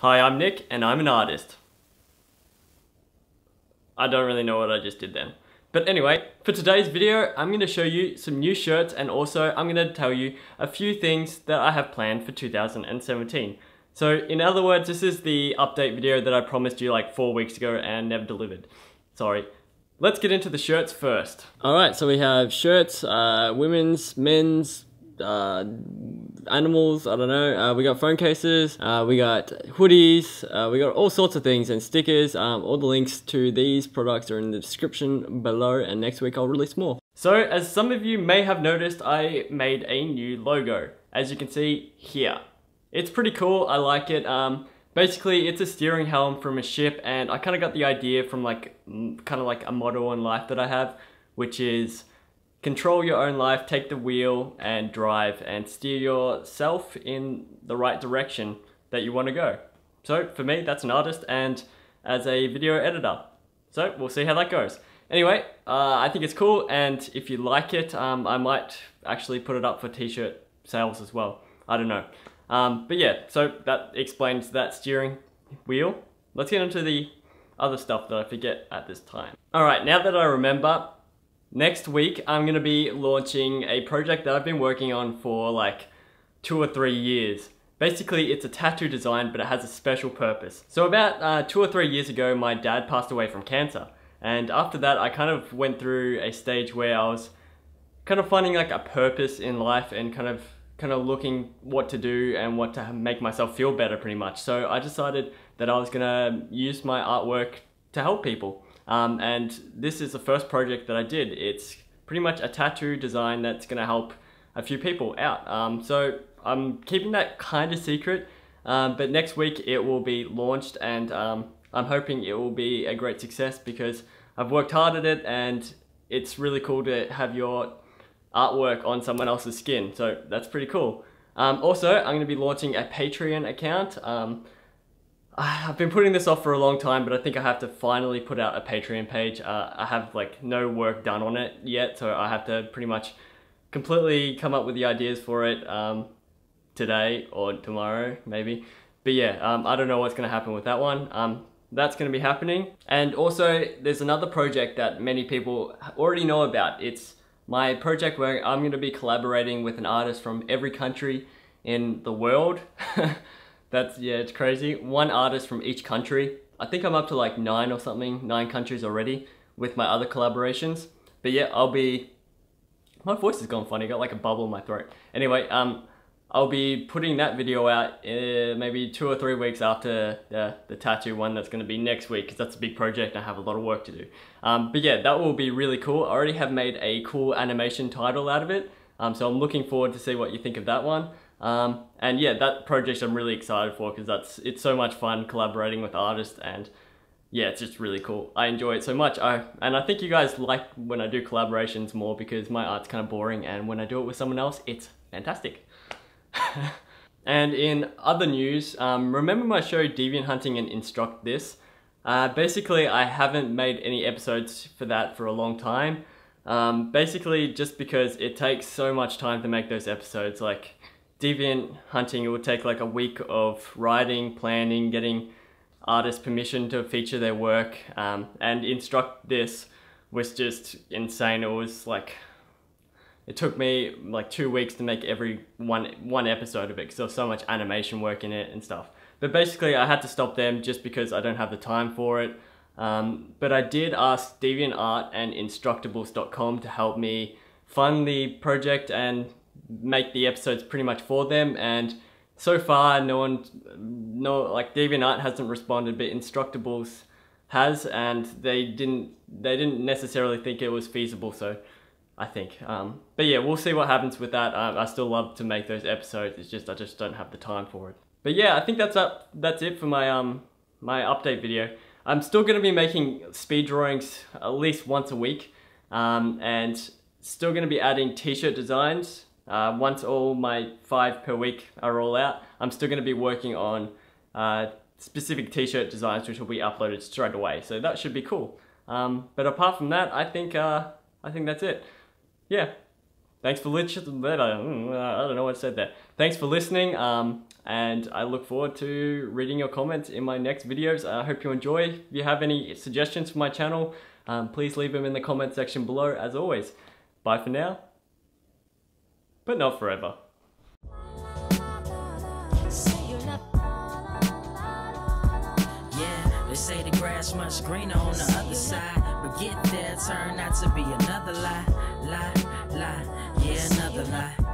Hi, I'm Nick, and I'm an artist. I don't really know what I just did then. But anyway, for today's video, I'm going to show you some new shirts and also I'm going to tell you a few things that I have planned for 2017. So in other words, this is the update video that I promised you like four weeks ago and never delivered. Sorry. Let's get into the shirts first. Alright, so we have shirts, uh, women's, men's, uh, animals, I don't know. Uh, we got phone cases, uh, we got hoodies, uh, we got all sorts of things and stickers. Um, all the links to these products are in the description below and next week I'll release more. So as some of you may have noticed, I made a new logo, as you can see here. It's pretty cool, I like it. Um, basically it's a steering helm from a ship and I kind of got the idea from like, kind of like a motto in life that I have, which is Control your own life, take the wheel and drive and steer yourself in the right direction that you want to go. So for me, that's an artist and as a video editor. So we'll see how that goes. Anyway, uh, I think it's cool and if you like it, um, I might actually put it up for t-shirt sales as well. I don't know. Um, but yeah, so that explains that steering wheel. Let's get into the other stuff that I forget at this time. Alright, now that I remember, Next week, I'm going to be launching a project that I've been working on for like two or three years. Basically, it's a tattoo design, but it has a special purpose. So about uh, two or three years ago, my dad passed away from cancer. And after that, I kind of went through a stage where I was kind of finding like a purpose in life and kind of kind of looking what to do and what to make myself feel better pretty much. So I decided that I was gonna use my artwork to help people. Um, and this is the first project that I did. It's pretty much a tattoo design that's gonna help a few people out. Um, so I'm keeping that kind of secret, um, but next week it will be launched and um, I'm hoping it will be a great success because I've worked hard at it and it's really cool to have your artwork on someone else's skin. So that's pretty cool. Um, also, I'm going to be launching a Patreon account. I've been putting this off for a long time, but I think I have to finally put out a Patreon page. Uh, I have like no work done on it yet, so I have to pretty much completely come up with the ideas for it um, today or tomorrow, maybe. But yeah, um, I don't know what's going to happen with that one. Um, that's going to be happening. And also, there's another project that many people already know about. It's my project where I'm going to be collaborating with an artist from every country in the world. That's, yeah, it's crazy. One artist from each country. I think I'm up to like nine or something, nine countries already with my other collaborations. But yeah, I'll be, my voice has gone funny, got like a bubble in my throat. Anyway, um, I'll be putting that video out uh, maybe two or three weeks after uh, the tattoo one that's going to be next week because that's a big project and I have a lot of work to do. Um, but yeah, that will be really cool. I already have made a cool animation title out of it. Um, so I'm looking forward to see what you think of that one. Um, and yeah, that project I'm really excited for because that's it's so much fun collaborating with artists and yeah, it's just really cool. I enjoy it so much. I and I think you guys like when I do collaborations more because my art's kind of boring and when I do it with someone else, it's fantastic. and in other news, um, remember my show Deviant Hunting and Instruct This? Uh, basically, I haven't made any episodes for that for a long time. Um, basically, just because it takes so much time to make those episodes. Like, deviant hunting, it would take like a week of writing, planning, getting artists permission to feature their work, um, and instruct this was just insane. It was like it took me like two weeks to make every one one episode of it because there was so much animation work in it and stuff. But basically, I had to stop them just because I don't have the time for it. Um, but I did ask DeviantArt and Instructables.com to help me fund the project and make the episodes pretty much for them and so far no one no like DeviantArt hasn't responded but Instructables has and they didn't they didn't necessarily think it was feasible so I think um, but yeah we'll see what happens with that. I still love to make those episodes it's just I just don't have the time for it. But yeah I think that's up that's it for my um my update video. I'm still going to be making speed drawings at least once a week um, and still going to be adding t-shirt designs uh, once all my five per week are all out, I'm still going to be working on uh, specific t-shirt designs which will be uploaded straight away. So that should be cool. Um, but apart from that, I think uh, I think that's it. Yeah. thanks for listening. I don't know what I said there. Thanks for listening. Um, and I look forward to reading your comments in my next videos. I hope you enjoy. If you have any suggestions for my channel, um, please leave them in the comment section below. As always, bye for now, but not forever. say the grass much greener on the other side But get there, turn out to be another lie, lie, lie Yeah, another lie